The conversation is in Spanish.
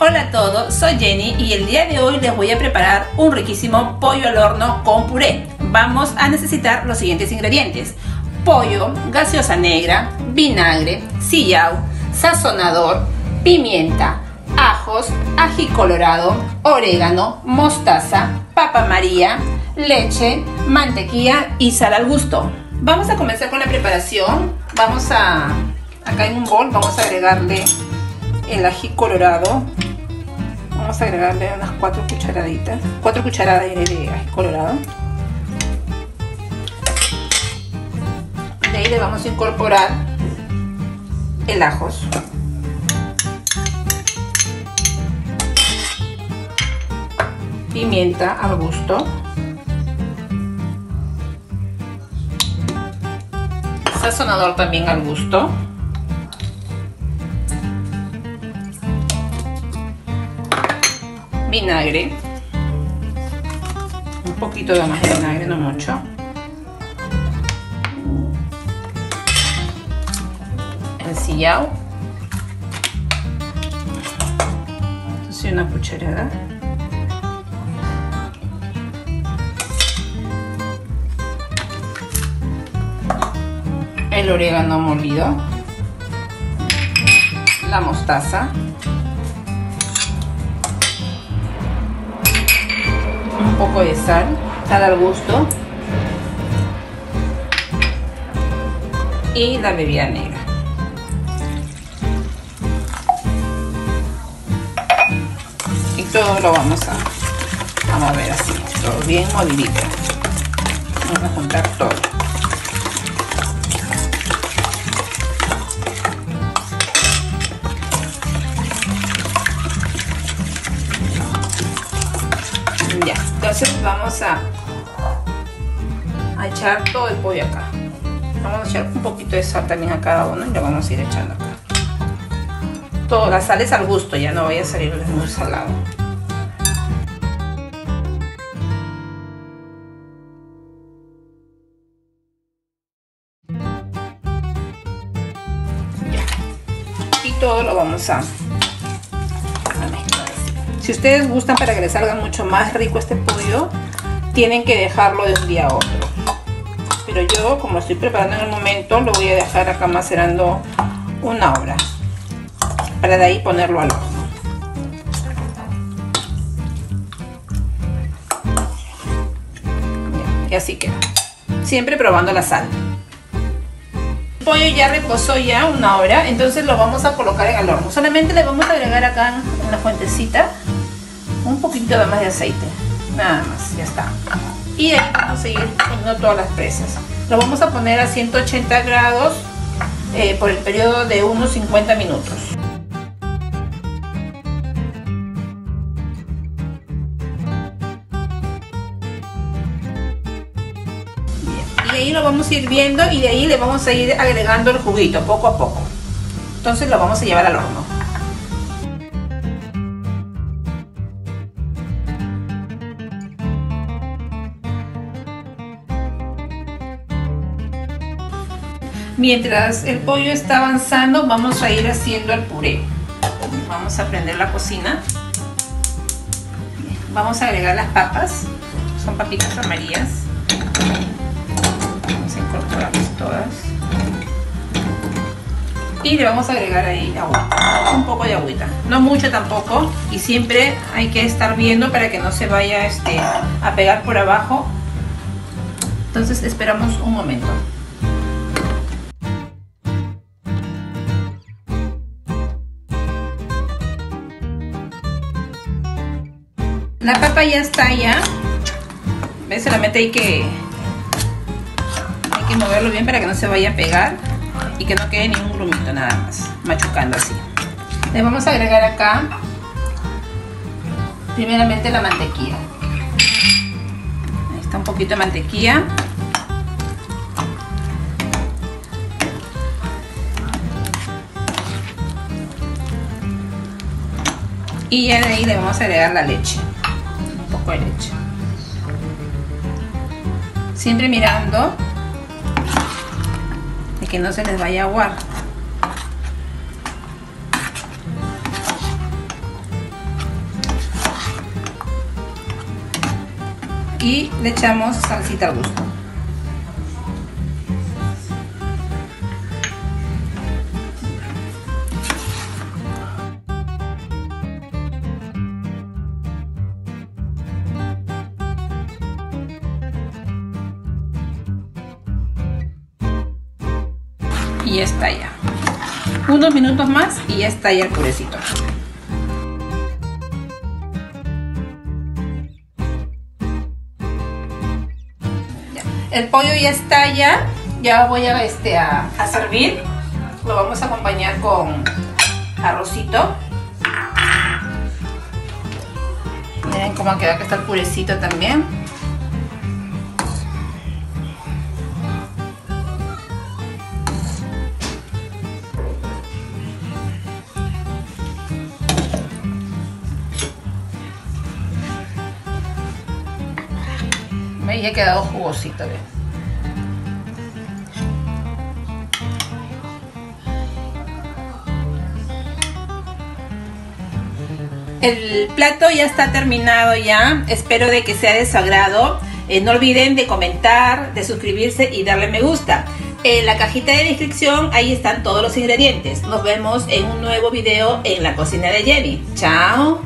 Hola a todos, soy Jenny y el día de hoy les voy a preparar un riquísimo pollo al horno con puré. Vamos a necesitar los siguientes ingredientes. Pollo, gaseosa negra, vinagre, sillao, sazonador, pimienta, ajos, ají colorado, orégano, mostaza, papa maría, leche, mantequilla y sal al gusto. Vamos a comenzar con la preparación. Vamos a, acá en un bol, vamos a agregarle el ají colorado. Vamos a agregarle unas 4 cucharaditas, 4 cucharadas de ají colorado. De ahí le vamos a incorporar el ajos. Pimienta al gusto. Sazonador también al gusto. Vinagre. Un poquito de más de vinagre, no mucho. El sillao entonces una cucharada. El orégano molido. La mostaza poco de sal, sal al gusto y la bebida negra. Y todo lo vamos a, a ver así, todo bien molidito. Vamos a juntar todo. Entonces vamos a, echar todo el pollo acá. Vamos a echar un poquito de sal también a cada uno y lo vamos a ir echando acá. Todas las sales al gusto ya no vaya a salir muy salado. Y todo lo vamos a si ustedes gustan para que les salga mucho más rico este pollo, tienen que dejarlo de un día a otro. Pero yo, como estoy preparando en el momento, lo voy a dejar acá macerando una hora. Para de ahí ponerlo al horno. Y así queda. Siempre probando la sal. El pollo ya reposó ya una hora, entonces lo vamos a colocar en el horno. Solamente le vamos a agregar acá en la fuentecita un poquito de más de aceite. Nada más, ya está. Y ahí vamos a seguir poniendo todas las presas. Lo vamos a poner a 180 grados eh, por el periodo de unos 50 minutos. Y ahí lo vamos a ir viendo y de ahí le vamos a ir agregando el juguito poco a poco. Entonces lo vamos a llevar al horno Mientras el pollo está avanzando, vamos a ir haciendo el puré. Vamos a prender la cocina. Vamos a agregar las papas. Son papitas amarillas. Vamos a incorporarlas todas. Y le vamos a agregar ahí agua. Un poco de agüita. No mucho tampoco. Y siempre hay que estar viendo para que no se vaya este, a pegar por abajo. Entonces esperamos un momento. La papa ya está ya. ¿Ves? Solamente hay que, hay que moverlo bien para que no se vaya a pegar y que no quede ningún grumito nada más, machucando así. Le vamos a agregar acá primeramente la mantequilla. Ahí está un poquito de mantequilla. Y ya de ahí le vamos a agregar la leche Siempre mirando de que no se les vaya a aguar. Y le echamos salsita al gusto. Y ya está ya. Unos minutos más y ya está ya el purecito. El pollo ya está ya. Ya voy a, este, a, a servir. Lo vamos a acompañar con arrocito. Miren cómo queda que está el purecito también. Me ha quedado jugosito. ¿ve? El plato ya está terminado ya. Espero de que sea de su agrado. Eh, no olviden de comentar, de suscribirse y darle me gusta. En la cajita de descripción ahí están todos los ingredientes. Nos vemos en un nuevo video en la cocina de Jenny. Chao.